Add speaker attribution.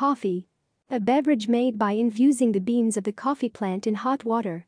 Speaker 1: Coffee. A beverage made by infusing the beans of the coffee plant in hot water.